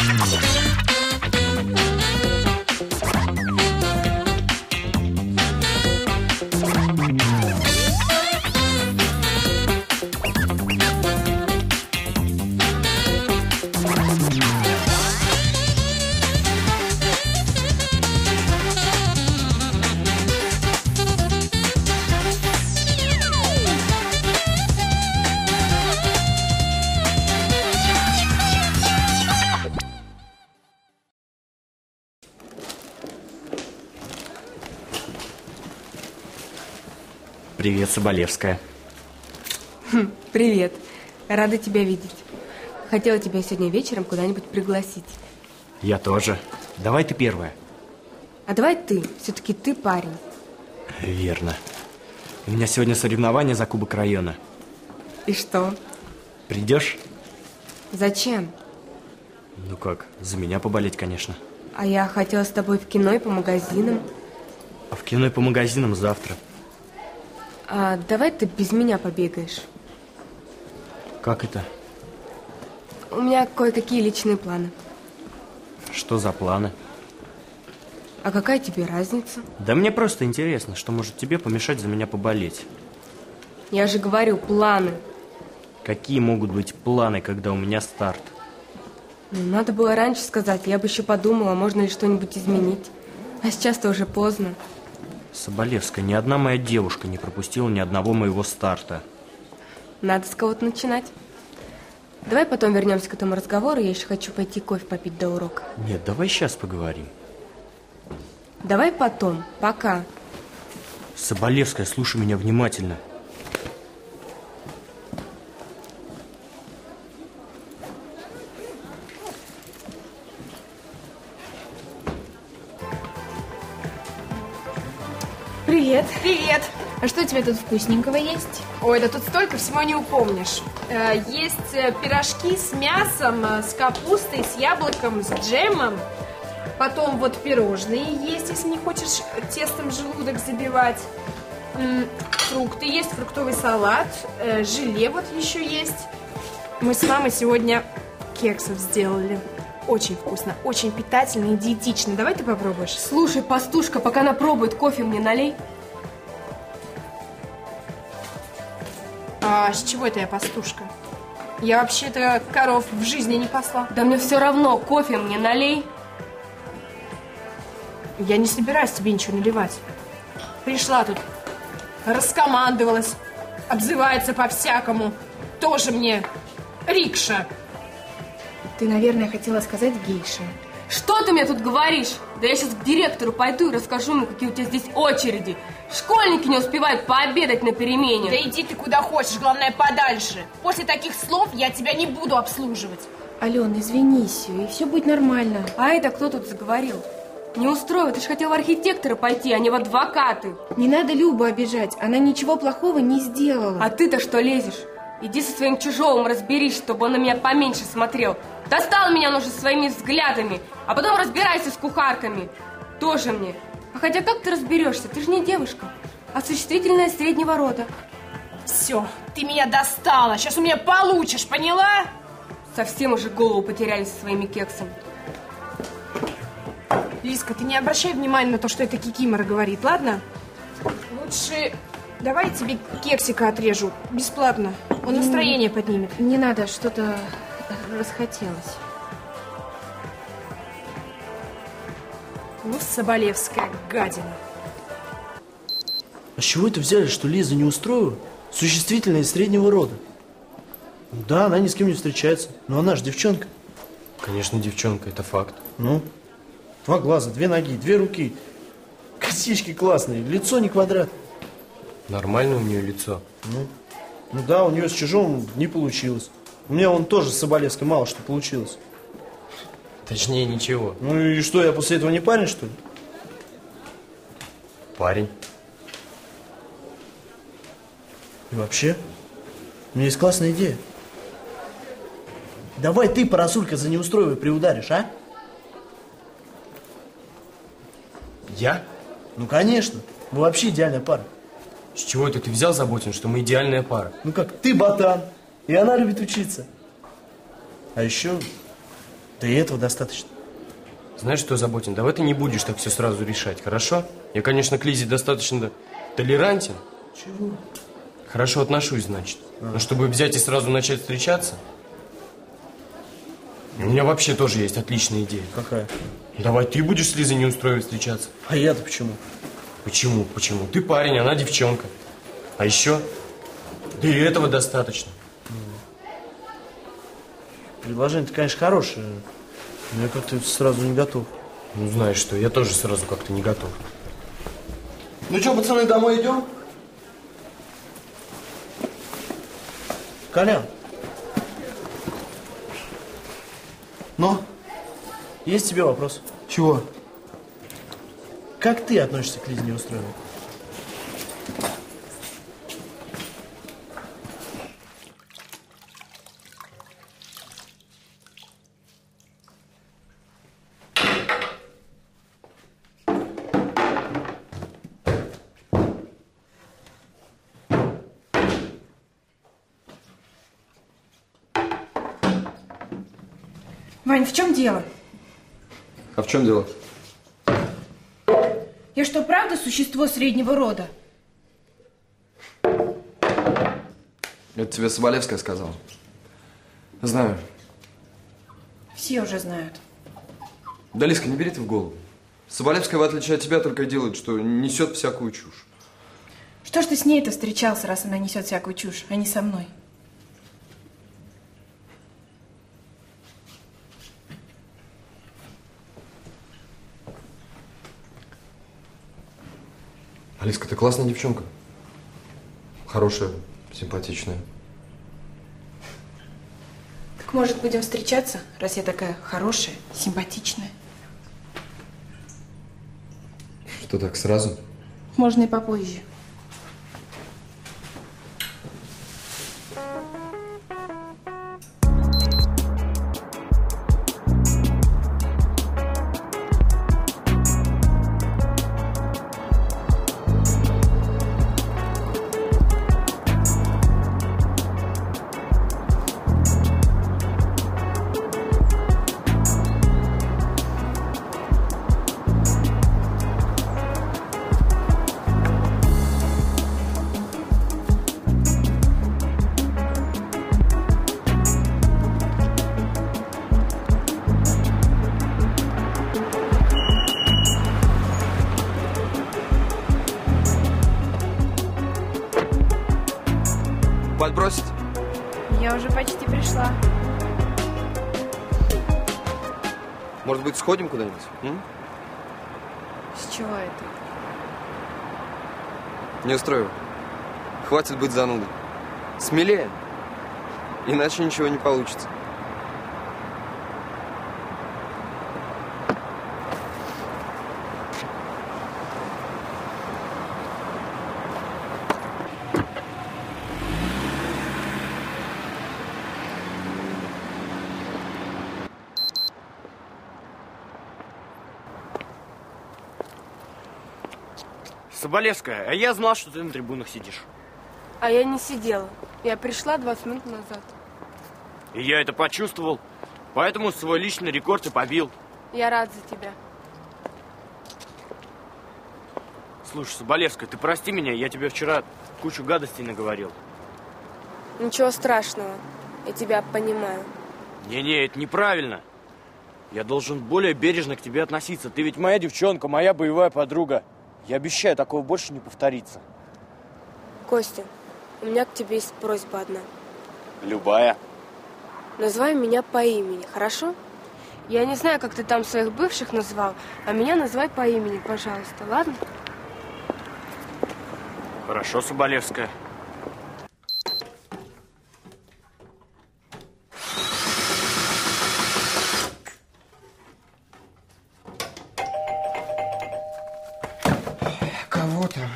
う Привет, Соболевская. Хм, привет. Рада тебя видеть. Хотела тебя сегодня вечером куда-нибудь пригласить. Я тоже. Давай ты первая. А давай ты. Все-таки ты парень. Верно. У меня сегодня соревнования за Кубок района. И что? Придешь? Зачем? Ну как, за меня поболеть, конечно. А я хотела с тобой в кино и по магазинам. А в кино и по магазинам завтра. А давай ты без меня побегаешь. Как это? У меня кое-какие личные планы. Что за планы? А какая тебе разница? Да мне просто интересно, что может тебе помешать за меня поболеть. Я же говорю, планы. Какие могут быть планы, когда у меня старт? Ну, надо было раньше сказать, я бы еще подумала, можно ли что-нибудь изменить. А сейчас-то уже поздно. Соболевская, ни одна моя девушка не пропустила ни одного моего старта. Надо с кого-то начинать. Давай потом вернемся к этому разговору, я еще хочу пойти кофе попить до урока. Нет, давай сейчас поговорим. Давай потом, пока. Соболевская, слушай меня внимательно. Тебя тут вкусненького есть? Ой, да тут столько всего не упомнишь. Э, Есть э, пирожки с мясом, э, с капустой, с яблоком, с джемом. Потом вот пирожные есть, если не хочешь тестом желудок забивать. Фрукты есть, фруктовый салат, желе вот еще есть. Мы с мамой сегодня кексов сделали. Очень вкусно, очень питательно и диетично. Давай ты попробуешь. Слушай, пастушка, пока она пробует, кофе мне налей. А с чего это я пастушка? Я вообще-то коров в жизни не пасла. Да мне все равно, кофе мне налей. Я не собираюсь тебе ничего наливать. Пришла тут, раскомандовалась, обзывается по-всякому. Тоже мне рикша. Ты, наверное, хотела сказать гейша. Что ты мне тут говоришь? Да я сейчас к директору пойду и расскажу ему, какие у тебя здесь очереди. Школьники не успевают пообедать на перемене. Да иди ты куда хочешь, главное подальше. После таких слов я тебя не буду обслуживать. Алена, извинись, и все будет нормально. А это кто тут заговорил? Не устроит, ты же хотел в архитектора пойти, а не в адвокаты. Не надо Любу обижать, она ничего плохого не сделала. А ты-то что лезешь? Иди со своим чужовым разберись, чтобы он на меня поменьше смотрел. Достал меня он уже своими взглядами, а потом разбирайся с кухарками. Тоже мне. А хотя как ты разберешься? Ты же не девушка, а существительная среднего рода. Все, ты меня достала. Сейчас у меня получишь, поняла? Совсем уже голову потеряли со своими кексами. Лизка, ты не обращай внимания на то, что это Кикимора говорит, ладно? Лучше давай я тебе кексика отрежу, бесплатно. Он настроение поднимет. Не надо, что-то расхотелось. Ну, Соболевская гадина. А с чего это взяли, что Лиза не устроила? Существительное из среднего рода. Да, она ни с кем не встречается, но она же девчонка. Конечно, девчонка, это факт. Ну, два глаза, две ноги, две руки. Косички классные, лицо не квадрат. Нормальное у нее лицо. Ну, ну да, у нее с чужим не получилось. У меня он тоже с Соболевской мало что получилось. Точнее, ничего. Ну и что, я после этого не парень, что ли? Парень. И вообще, у меня есть классная идея. Давай ты, парасулька, за неустроивай приударишь, а? Я? Ну, конечно. Вы вообще идеальная пара. С чего это ты взял, Заботин, что мы идеальная пара? Ну как, ты ботан, и она любит учиться. А еще Да и этого достаточно. Знаешь что, Заботин, давай ты не будешь так все сразу решать, хорошо? Я, конечно, к Лизе достаточно толерантен. Чего? Хорошо отношусь, значит. Но чтобы взять и сразу начать встречаться... У меня вообще тоже есть отличная идея. Какая? Давай ты будешь с Лизой не устроить встречаться. А я-то почему? Почему? Почему? Ты парень, она девчонка. А еще... Да и этого достаточно. Предложение-то, конечно, хорошее. Но я как-то сразу не готов. Ну, знаешь что, я тоже сразу как-то не готов. Ну что, пацаны, домой идем? Колян. Ну? Есть тебе вопрос? Чего? Как ты относишься к Лизе неустроенной? Вань, в чем дело? А в чем дело? Я что, правда существо среднего рода? Это тебе Соболевская сказала. Знаю. Все уже знают. Да, Лиска, не бери ты в голову. Соболевская, в отличие от тебя, только и делает, что несет всякую чушь. Что ж ты с ней-то встречался, раз она несет всякую чушь, а не со мной? Алиска, ты классная девчонка. Хорошая, симпатичная. Так может будем встречаться, раз я такая хорошая, симпатичная? Что так сразу? Можно и попозже. М? С чего это? Не устрою. Хватит быть занудой. Смелее. Иначе ничего не получится. Соболевская, а я знал, что ты на трибунах сидишь. А я не сидела. Я пришла 20 минут назад. И я это почувствовал. Поэтому свой личный рекорд и побил. Я рад за тебя. Слушай, Соболевская, ты прости меня, я тебе вчера кучу гадостей наговорил. Ничего страшного. Я тебя понимаю. Не-не, это неправильно. Я должен более бережно к тебе относиться. Ты ведь моя девчонка, моя боевая подруга. Я обещаю, такого больше не повторится. Костя, у меня к тебе есть просьба одна. Любая. Называй меня по имени, хорошо? Я не знаю, как ты там своих бывших назвал, а меня называй по имени, пожалуйста, ладно? Хорошо, Соболевская. Кого там?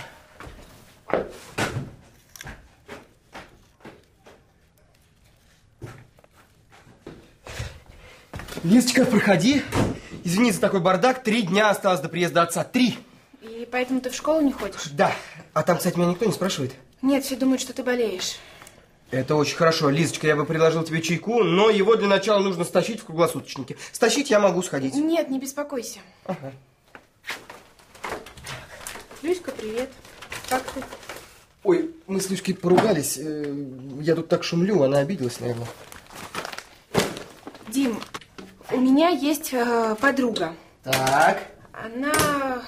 Лизочка, проходи. Извини за такой бардак. Три дня осталось до приезда отца. Три. И поэтому ты в школу не ходишь? Да. А там, кстати, меня никто не спрашивает. Нет, все думают, что ты болеешь. Это очень хорошо. Лизочка, я бы предложил тебе чайку, но его для начала нужно стащить в круглосуточнике. Стащить я могу сходить. Нет, не беспокойся. Ага. Люська, привет. Как ты? Ой, мы с Люськой поругались. Э, Я тут так шумлю, она обиделась, наверное. Дим, у меня есть э, подруга. Так. Она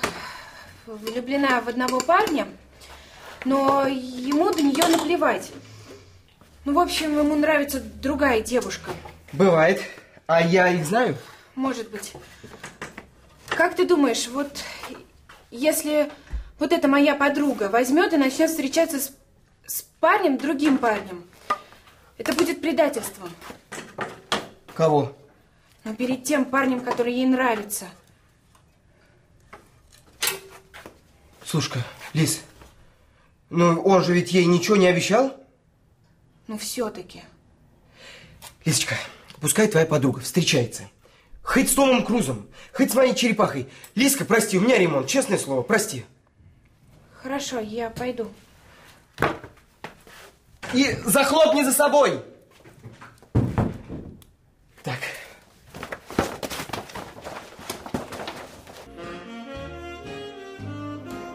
влюблена в одного парня, но ему до нее наплевать. Ну, в общем, ему нравится другая девушка. Бывает. А я их знаю? Может быть. Как ты думаешь, вот если вот эта моя подруга возьмет и начнет встречаться с, с парнем, другим парнем, это будет предательством. Кого? Но перед тем парнем, который ей нравится. Слушай-ка, Лиз, ну он же ведь ей ничего не обещал? Ну, все-таки. Лизочка, пускай твоя подруга встречается. Хоть с Томом Крузом, хоть с моей черепахой. Лизка, прости, у меня ремонт, честное слово, прости. Хорошо, я пойду. И захлопни за собой!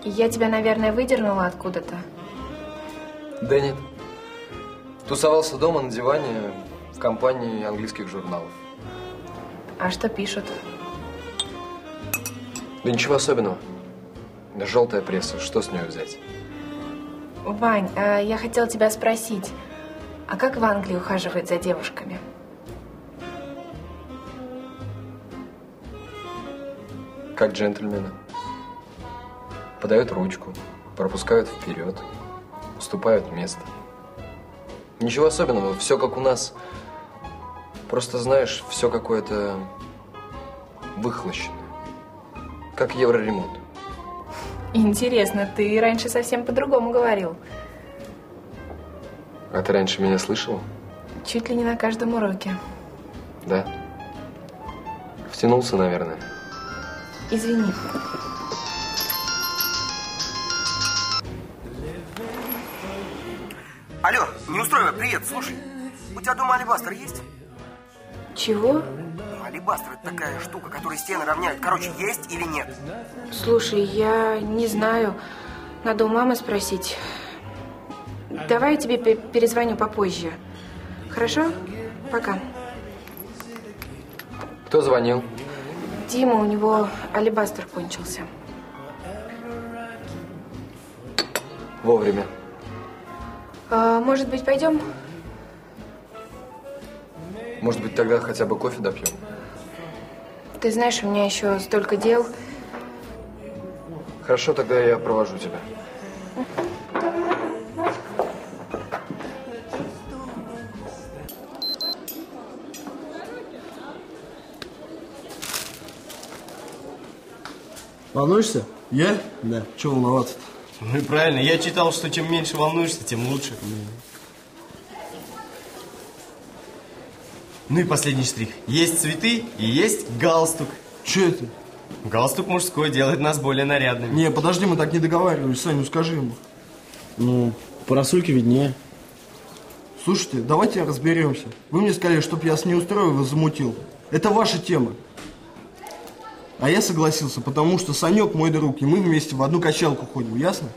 Я тебя, наверное, выдернула откуда-то. Да нет. Тусовался дома на диване в компании английских журналов. А что пишут? Да ничего особенного. Да желтая пресса, что с нее взять? Вань, а я хотела тебя спросить, а как в Англии ухаживают за девушками? Как джентльмены. Подают ручку, пропускают вперед, уступают место. Ничего особенного, все как у нас. Просто знаешь, все какое-то выхлощенное. Как евроремонт. Интересно, ты раньше совсем по-другому говорил. А ты раньше меня слышала? Чуть ли не на каждом уроке. Да. Втянулся, наверное. Извини. Неустроева, привет, слушай. У тебя дома алибастер есть? Чего? Ну, алибастер это такая штука, которая стены равняют. Короче, есть или нет? Слушай, я не знаю. Надо у мамы спросить. Давай я тебе пе- перезвоню попозже. Хорошо? Пока. Кто звонил? Дима, у него алибастер кончился. Вовремя. А, может быть, пойдем? Может быть, тогда хотя бы кофе допьем? Ты знаешь, у меня еще столько дел. Хорошо, тогда я провожу тебя. Волнуешься? Я? Да. Чего волноваться-то? Ну и правильно, я читал, что чем меньше волнуешься, тем лучше. Ну и последний штрих. Есть цветы и есть галстук. Че это? Галстук мужской делает нас более нарядными. Не, подожди, мы так не договаривались. Сань, ну скажи ему. Ну, по рассульке виднее. Слушайте, давайте разберемся. Вы мне сказали, чтоб я с ней устроил, вас замутил. Это ваша тема. А я согласился, потому что Санек мой друг, и мы вместе в одну качалку ходим, ясно?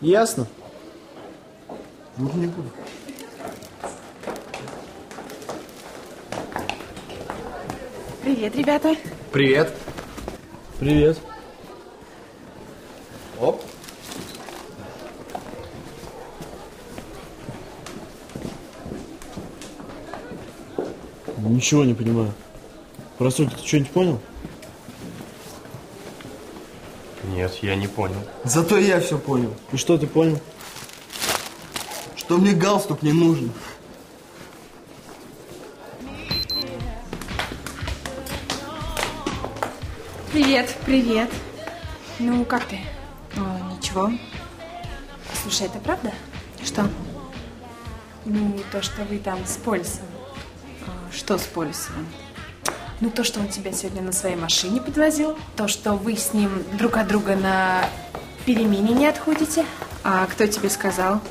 Ясно. Вот не буду. Привет, ребята. Привет. Привет. Ничего не понимаю. Про суть ты что-нибудь понял? Нет, я не понял. Зато я все понял. И что ты понял? Что мне галстук не нужен. Привет, привет. Ну, как ты? ничего. Слушай, это правда? Что? Ну, то, что вы там с Польсом. Что с Полисовым? Ну, то, что он тебя сегодня на своей машине подвозил. То, что вы с ним друг от друга на перемене не отходите? А кто тебе сказал?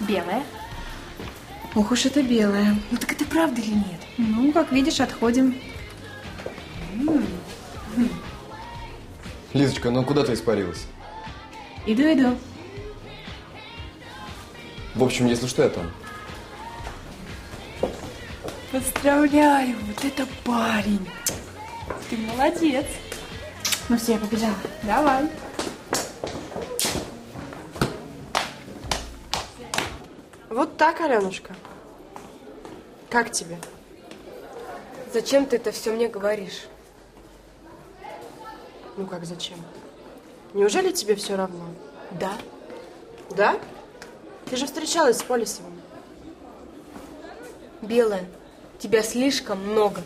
Белая. Ох уж это белое. Ну так это правда или нет? Ну, как видишь, отходим. Лизочка, ну куда ты испарилась? Иду, иду. В общем, если что, я там. Поздравляю, вот это парень. Ты молодец. Ну все, я побежала. Давай. Вот так, Аленушка. Как тебе? Зачем ты это все мне говоришь? Ну как зачем? Неужели тебе все равно? Да. Да? Ты же встречалась с Полисовым. Белая, тебя слишком много.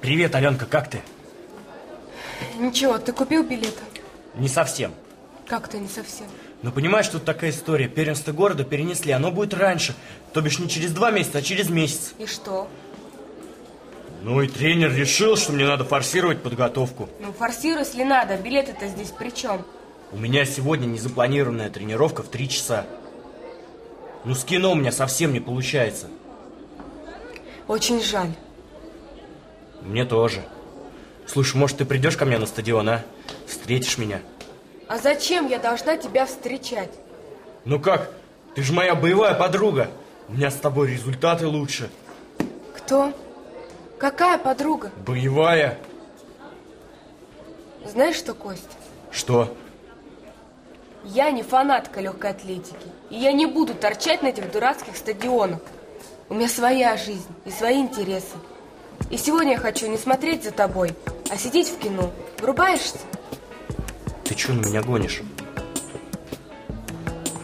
Привет, Аленка, как ты? Ничего, ты купил билеты? Не совсем. Как-то не совсем. Но понимаешь, тут такая история. Первенство города перенесли, оно будет раньше. То бишь не через два месяца, а через месяц. И что? Ну и тренер решил, что мне надо форсировать подготовку. Ну, форсируй, если надо. Билеты-то здесь при чем? У меня сегодня незапланированная тренировка в три часа. Ну с кино у меня совсем не получается. Очень жаль. Мне тоже. Слушай, может, ты придешь ко мне на стадион, а? Встретишь меня. А зачем я должна тебя встречать? Ну как? Ты же моя боевая подруга. У меня с тобой результаты лучше. Кто? Какая подруга? Боевая. Знаешь что, Костя? Что? Я не фанатка легкой атлетики. И я не буду торчать на этих дурацких стадионах. У меня своя жизнь и свои интересы. И сегодня я хочу не смотреть за тобой, а сидеть в кино. Врубаешься? Ты что на меня гонишь?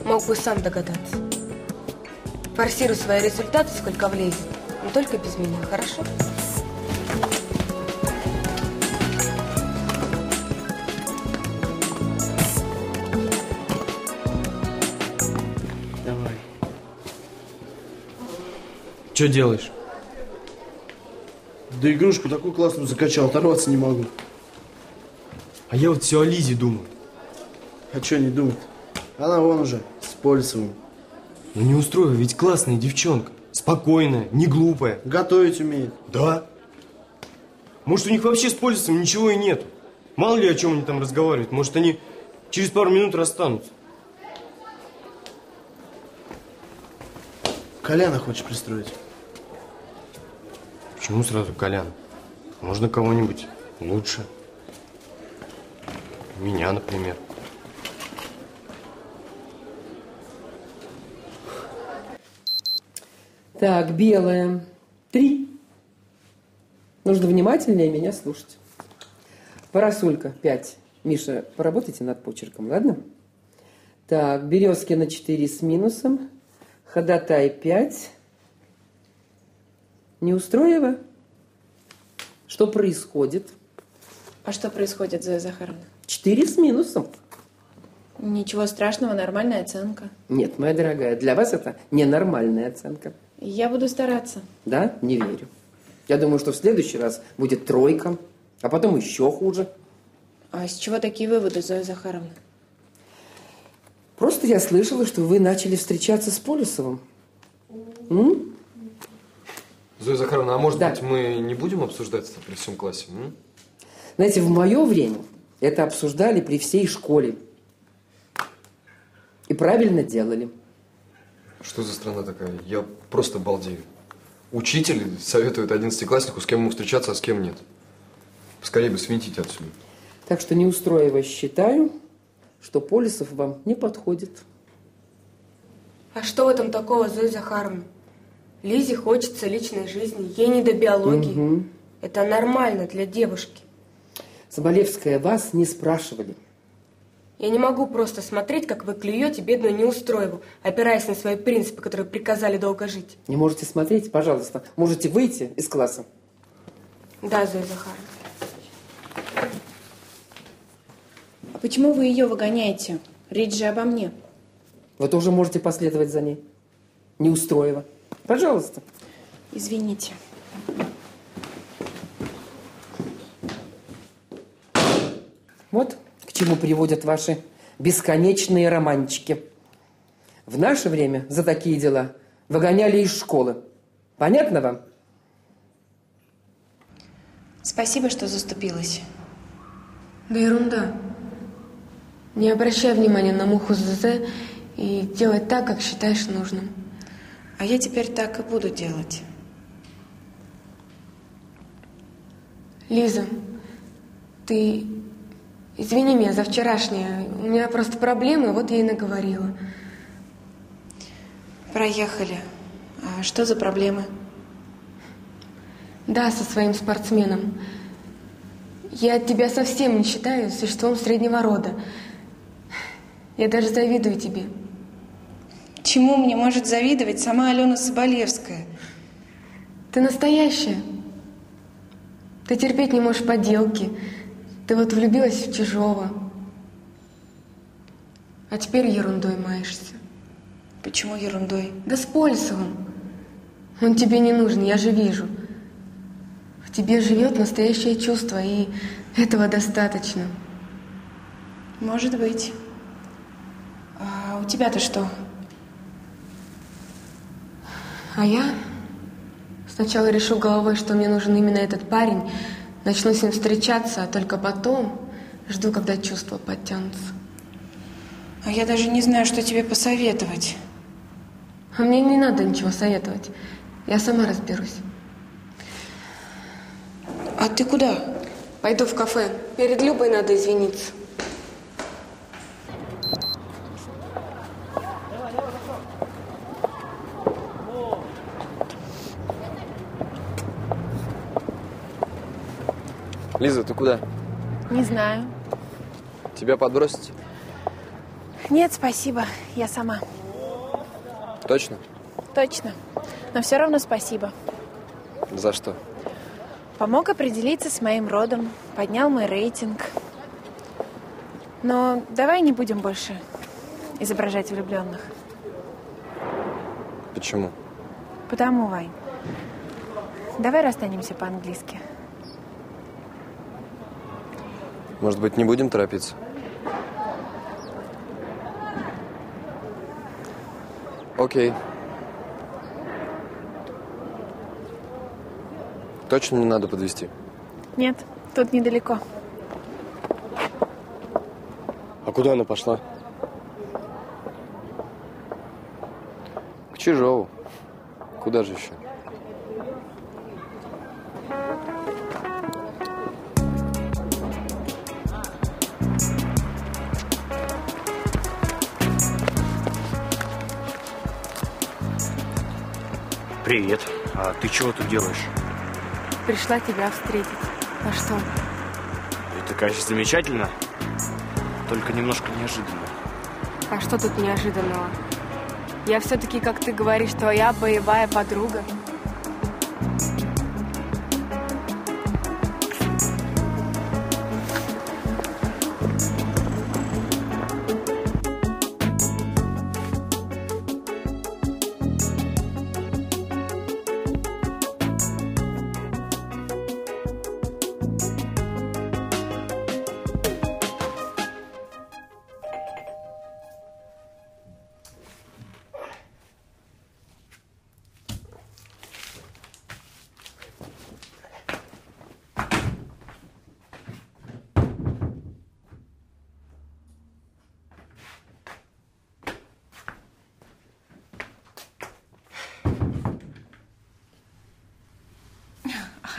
Мог бы сам догадаться. Форсируй свои результаты, сколько влезет. Но только без меня, хорошо? Давай. Что делаешь? Да игрушку такую классную закачал, оторваться не могу. А я вот все о Лизе думал. А что не думать? Она вон уже, с Полисовым. Ну не устрою, ведь классная девчонка. Спокойная, не глупая. Готовить умеет. Да. Может, у них вообще с Полисовым ничего и нет. Мало ли о чем они там разговаривают. Может, они через пару минут расстанутся. Коляна хочешь пристроить? Почему сразу Колян? Можно кого-нибудь лучше. Меня, например. Так, белая. Три. Нужно внимательнее меня слушать. Парасолька. Пять. Миша, поработайте над почерком, ладно? Так, Березкина 4 с минусом. Ходатай 5. Неустроева? Что происходит? А что происходит, Зоя Захаровна? 4 с минусом. Ничего страшного, нормальная оценка. Нет, моя дорогая, для вас это ненормальная оценка. Я буду стараться. Да? Не верю. Я думаю, что в следующий раз будет тройка, а потом еще хуже. А с чего такие выводы, Зоя Захаровна? Просто я слышала, что вы начали встречаться с Полюсовым. М? Зоя Захаровна, а может Да. быть мы не будем обсуждать это при всем классе? м? Знаете, в мое время это обсуждали при всей школе. И правильно делали. Что за страна такая? Я просто балдею. Учитель советует одиннадцатикласснику, с кем ему встречаться, а с кем нет. Скорее бы свинтить отсюда. Так что не устроивая, считаю, что Полисов вам не подходит. А что в этом такого, Зоя Захаровна? Лизе хочется личной жизни, ей не до биологии. Мгм. Это нормально для девушки. Соболевская, вас не спрашивали. Я не могу просто смотреть, как вы клюете бедную неустроеву, опираясь на свои принципы, которые приказали долго жить. Не можете смотреть? Пожалуйста, можете выйти из класса. Да, Зоя Захаровна. А почему вы ее выгоняете? Речь же обо мне. Вы тоже можете последовать за ней. не устроила. Пожалуйста. Извините. Вот к чему приводят ваши бесконечные романчики. В наше время за такие дела выгоняли из школы. Понятно вам? Спасибо, что заступилась. Да ерунда. Не обращай внимания на муху ЗЗ и делай так, как считаешь нужным. А я теперь так и буду делать. Лиза, ты извини меня за вчерашнее. У меня просто проблемы, вот я и наговорила. Проехали. А что за проблемы? Да, со своим спортсменом. Я тебя совсем не считаю существом среднего рода. Я даже завидую тебе. Чему мне может завидовать сама Алена Соболевская? Ты настоящая. Ты терпеть не можешь поделки. Ты вот влюбилась в чужого. А теперь ерундой маешься. Почему ерундой? Да с Полисовым. Он тебе не нужен, я же вижу. В тебе живет настоящее чувство, и этого достаточно. Может быть. А у тебя-то что? А я сначала решу головой, что мне нужен именно этот парень, начну с ним встречаться, а только потом жду, когда чувства подтянутся. А я даже не знаю, что тебе посоветовать. А мне не надо ничего советовать. Я сама разберусь. А ты куда? Пойду в кафе. Перед Любой надо извиниться. Лиза, ты куда? Не знаю. Тебя подбросить? Нет, спасибо. Я сама. Точно? Точно. Но все равно спасибо. За что? Помог определиться с моим родом, поднял мой рейтинг. Но давай не будем больше изображать влюбленных. Почему? Потому, Вань. Давай расстанемся по-английски. Может быть, не будем торопиться? Окей. Точно не надо подвести. Нет, тут недалеко. А куда она пошла? К Чижову. Куда же еще? Привет. А ты чего тут делаешь? Пришла тебя встретить. А что? Это, конечно, замечательно. Только немножко неожиданно. А что тут неожиданного? Я все-таки, как ты говоришь, твоя боевая подруга.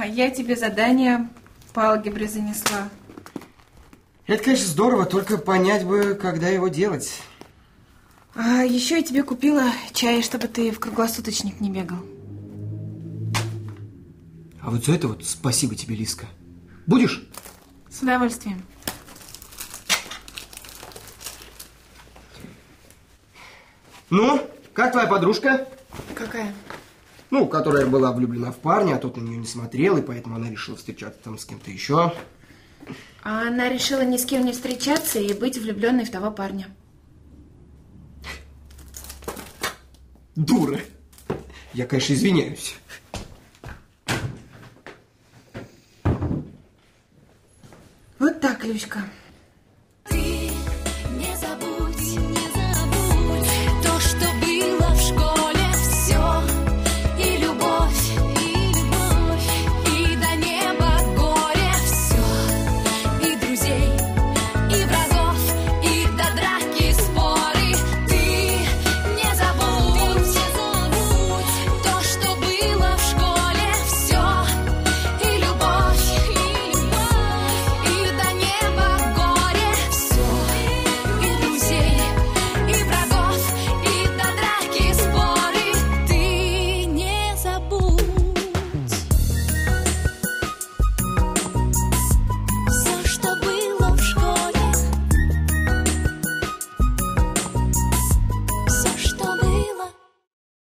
А я тебе задание по алгебре занесла. Это, конечно, здорово, только понять бы, когда его делать. А еще я тебе купила чай, чтобы ты в круглосуточник не бегал. А вот за это вот спасибо тебе, Лиска. Будешь? С удовольствием. Ну, как твоя подружка? Какая? Ну, которая была влюблена в парня, а тот на нее не смотрел, и поэтому она решила встречаться там с кем-то еще. А она решила ни с кем не встречаться и быть влюбленной в того парня. Дура. Я, конечно, извиняюсь. Вот так, Люська.